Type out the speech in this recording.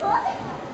Oi?